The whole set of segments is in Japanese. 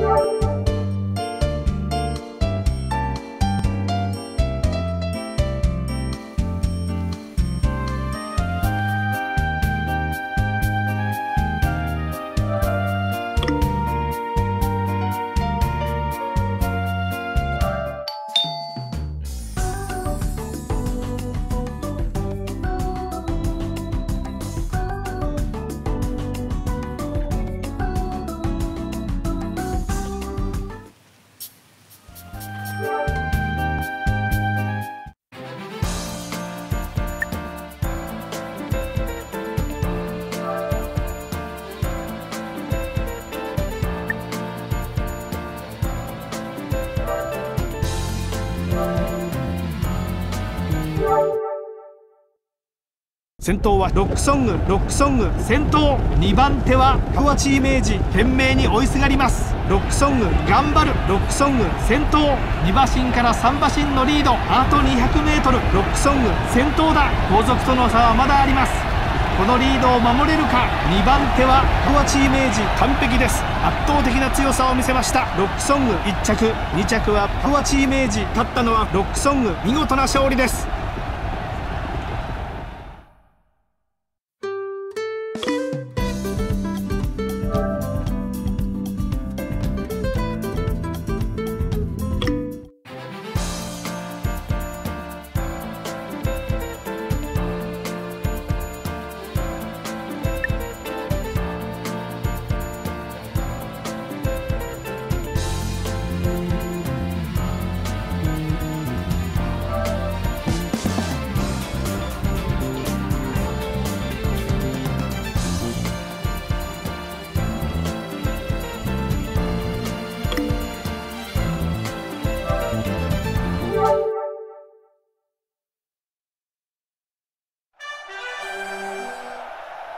Bye. 先頭はロックソングロックソング先頭2番手は河内イメージ懸命に追いすがります。ロックソング頑張る。ロックソング先頭2馬身から3馬身のリード。あと 200m ロックソング先頭だ。後続との差はまだあります。このリードを守れるか。2番手は河内イメージ完璧です。圧倒的な強さを見せました。ロックソング1着。2着は河内イメージ勝ったのはロックソング見事な勝利です。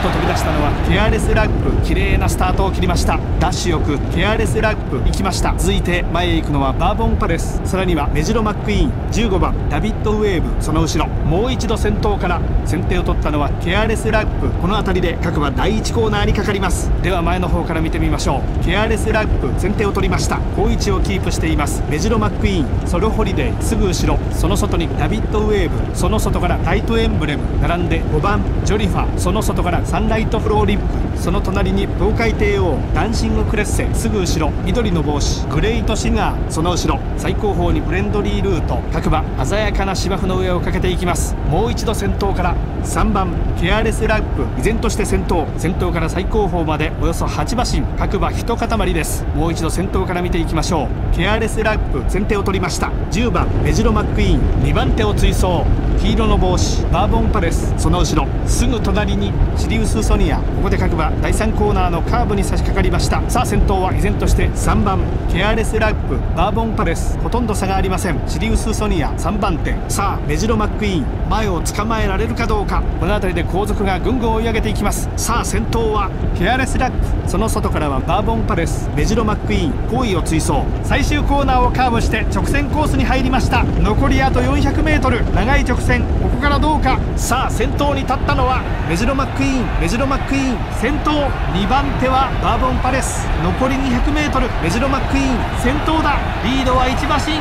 と飛び出したのはケアレスラップ綺麗なスタートを切りました。ダッシュよくケアレスラップ行きました。続いて前へ行くのはバーボンパレス。さらにはメジロマックイーン。15番ダビッドウェーブ。その後ろ。もう一度先頭から先手を取ったのはケアレスラップこの辺りで各馬第1コーナーにかかります。では前の方から見てみましょう。ケアレスラップ先手を取りました。好位置をキープしています。メジロマックイーン。ソロホリデー。すぐ後ろ。その外にダビッドウェーブ。その外からタイトエンブレム。並んで5番ジョリファその外からサンライトフローリップ。その隣にトウカイテイオーダンシングクレッセ。すぐ後ろ。緑の帽子。グレイトシガー。その後ろ。最後方にブレンドリールート。各馬鮮やかな芝生の上をかけていきます。もう一度先頭から。3番ケアレスラップ。依然として先頭。先頭から最後方までおよそ8馬身。各馬一塊です。もう一度先頭から見ていきましょう。ケアレスラップ。先手を取りました。10番メジロマックイーン。2番手を追走。黄色の帽子バーボンパレスその後ろすぐ隣にシリウスソニアここで各馬第3コーナーのカーブに差し掛かりました。さあ先頭は依然として3番ケアレスラップバーボンパレス。ほとんど差がありません。シリウスソニア3番手。さあメジロマックイーン前を捕まえられるかどうか。この辺りで後続がぐんぐん追い上げていきます。さあ先頭はケアレスラップその外からはバーボンパレスメジロマックイーン後位を追走。最終コーナーをカーブして直線コースに入りました。残りあと 400m 長い直線ここからどうか。さあ先頭に立ったのはメジロマックイーンメジロマックイーン。先頭2番手はバーボンパレス。残り 200m メジロマックイーン。先頭だリードは1馬身。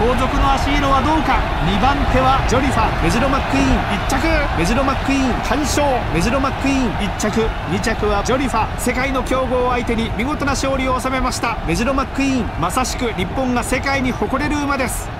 後続の足色はどうか。2番手はジョリファメジロマックイーン。1着。メジロマックイーン完勝。メジロマックイーン1着。2着はジョリファ世界の強豪を相手に見事な勝利を収めました。メジロマックイーンまさしく日本が世界に誇れる馬です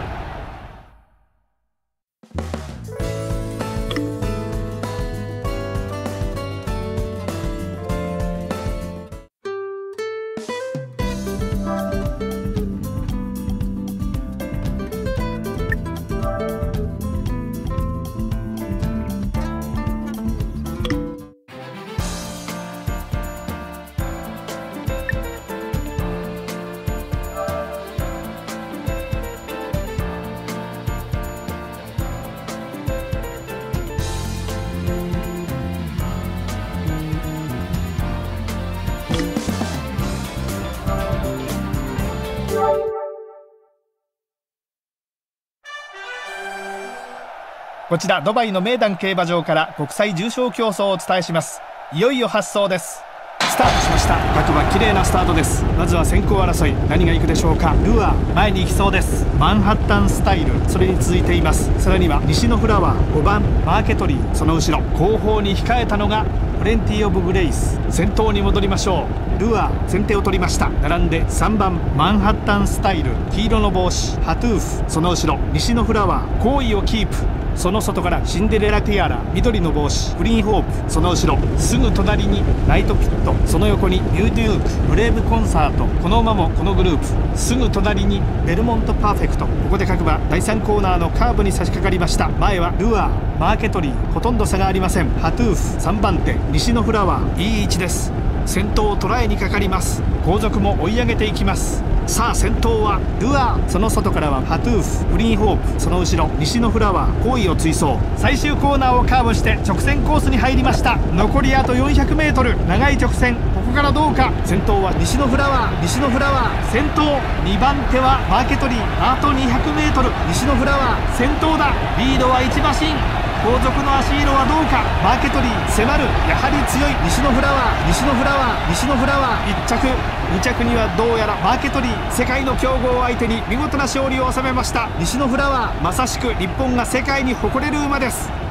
こちらドバイの名段競馬場から国際重賞競争をお伝えします。いよいよ発走です。スタートしました。各馬綺麗なスタートです。まずは先行争い何が行くでしょうか？ルアー前に行きそうです。マンハッタンスタイルそれに続いています。さらには西のフラワー5番マーケトリーその後ろ。後方に控えたのがプレンティーオブグレイス。先頭に戻りましょう。ルアー先手を取りました。並んで3番マンハッタンスタイル。黄色の帽子ハトゥーフ。その後ろニシノフラワー好位をキープ。その外からシンデレラティアラ緑の帽子グリーンホープ。その後ろすぐ隣にナイトピット。その横にニューデューク。ブレイブコンサート。この馬もこのグループ。すぐ隣にベルモントパーフェクト。ここで各馬第3コーナーのカーブに差し掛かりました。前はルアーマーケトリー。ほとんど差がありません。ハトゥーフ。3番手ニシノフラワー。いい位置です。先頭を捉えにかかります。後続も追い上げていきます。さあ先頭はルアー。その外からはハトゥーフグリーンホープ。その後ろニシノフラワー。好位を追走。最終コーナーをカーブして直線コースに入りました。残りあと 400m 長い直線。ここからどうか。先頭は西のフラワー。西のフラワー。先頭2番手はマーケトリー。あと 200m 西のフラワー。先頭だ。リードは1馬身。後続の足色はどうか。マーケトリー迫る。やはり強い西のフラワー。西のフラワー。西のフラワー1着。2着にはどうやらマーケトリー世界の強豪を相手に見事な勝利を収めました。西のフラワーまさしく日本が世界に誇れる馬です。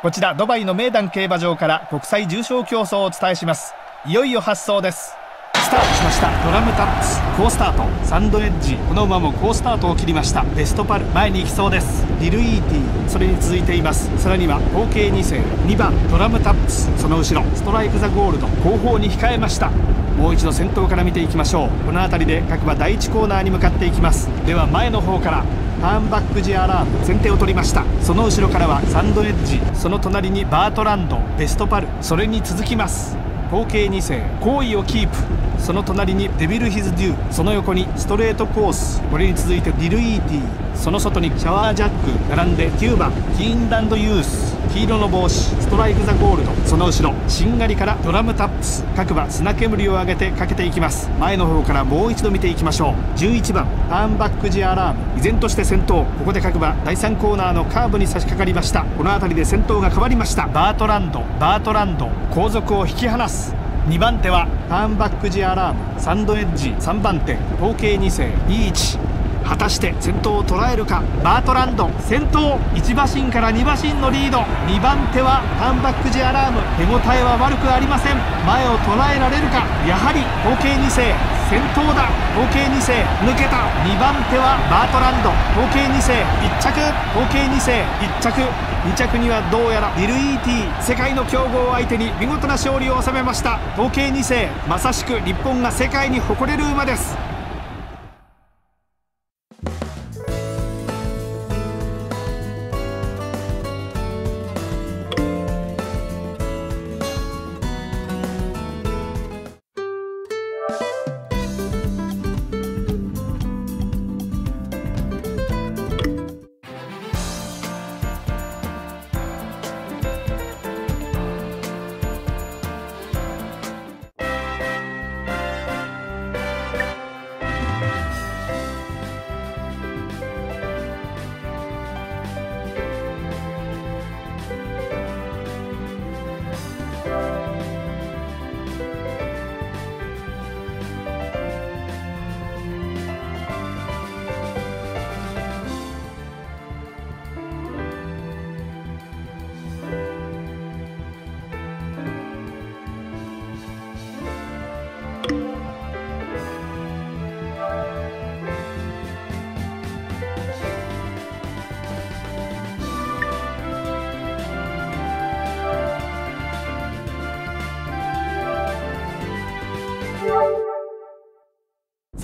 こちらドバイの名段競馬場から国際重賞競争をお伝えします。いよいよ発走です。スタートしました。ドラムタップス。好スタート。サンドエッジ。この馬も好スタートを切りました。ベストパル。前に行きそうです。ディルイーティー。それに続いています。さらには合計2戦2番。ドラムタップス。その後ろ。ストライクザゴールド。後方に控えました。もう一度先頭から見ていきましょう。この辺りで各馬第1コーナーに向かっていきます。では前の方から。ターンバックジアラーム先手を取りました。その後ろからはサンドエッジその隣にバートランドベストパルそれに続きます。合計2世好位をキープ。その隣にデビル・ヒズ・デュー。その横にストレートコース。これに続いてディル・イーティー。その外にシャワージャック。並んで9番キーンランド・ユース。黄色の帽子。ストライク・ザ・ゴールド。その後ろ。しんがりからドラムタップス。各馬砂煙を上げてかけていきます。前の方からもう一度見ていきましょう。11番。ターンバックジアラーム。依然として先頭。ここで各馬第3コーナーのカーブに差し掛かりました。この辺りで先頭が変わりました。バートランド。バートランド。後続を引き離す。2番手はターンバックジアラームサンドエッジ3番手統計2世リーチ果たして先頭を捉えるか？バートランド先頭1馬身から2馬身のリード。2番手はタンバックジアラーム手応えは悪くありません。前を捉えられるか？やはり合計2世先頭だ合計2世抜けた2番手はバートランド合計2世1着合計2世1着2着にはどうやら。ディルイーティ世界の強豪を相手に見事な勝利を収めました。合計2世まさしく日本が世界に誇れる馬です。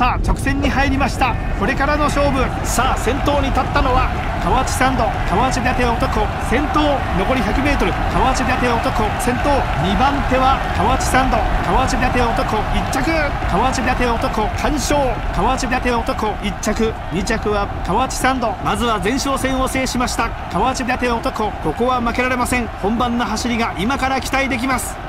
さあ直線に入りました。これからの勝負。さあ先頭に立ったのは河内サンド河内立て男。先頭残り 100m 河内立て男。先頭2番手は河内サンド河内立て男1着。河内立て男完勝。河内立て男1着。2着は河内サンドまずは前哨戦を制しました。河内立て男ここは負けられません。本番の走りが今から期待できます。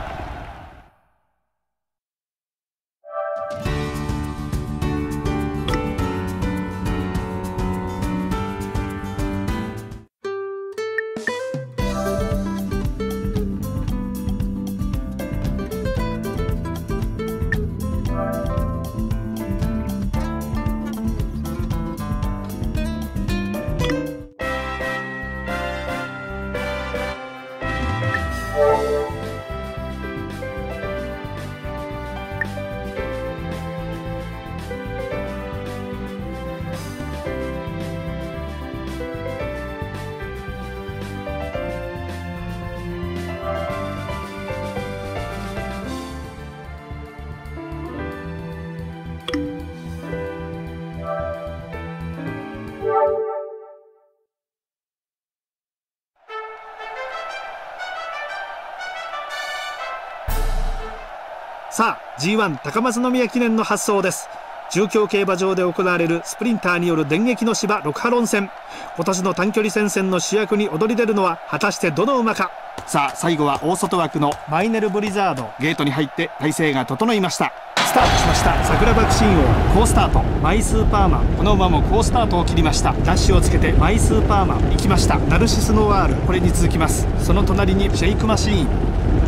さあ G1 高松宮記念の発想です。中京競馬場で行われるスプリンターによる電撃の芝6波論戦。今年の短距離戦線の主役に躍り出るのは果たしてどの馬か。さあ最後は大外枠のマイネルブリザードゲートに入って体勢が整いました。タートしました。桜爆心王好スタート。マイスーパーマン。この馬も好スタートを切りました。ダッシュをつけてマイスーパーマン行きました。ナルシスノワール。これに続きます。その隣にシェイクマシーン。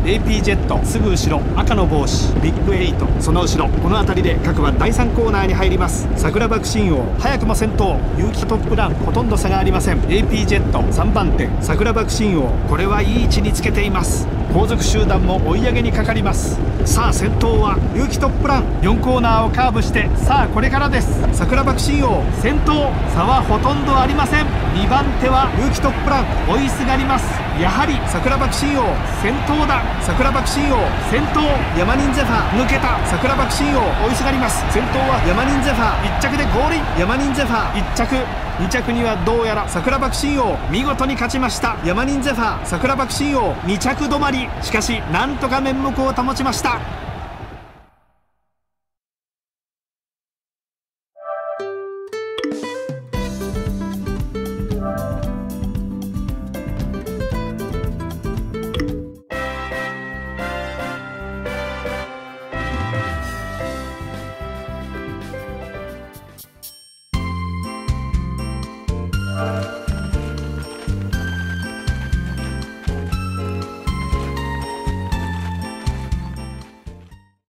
AP ジェット。すぐ後ろ。赤の帽子。ビッグ8その後ろ。この辺りで各馬第3コーナーに入ります。桜爆心王早くも先頭。有機トップラン。ほとんど差がありません。AP ジェット。3番手。桜爆心王これはいい位置につけています。後続集団も追い上げにかかります。さあ先頭は有機トップラン。4コーナーをカーブして。さあこれからです。桜爆心王。先頭差はほとんどありません。2番手は有機トップラン。追いすがります。やはり桜爆心王先頭だ桜爆心王先頭ヤマニンゼファー抜けた桜爆心王追いすがります。先頭はヤマニンゼファー1着でゴールヤマニンゼファー1着2着にはどうやら桜爆心王見事に勝ちました。ヤマニンゼファー桜爆心王2着止まり。しかしなんとか面目を保ちました。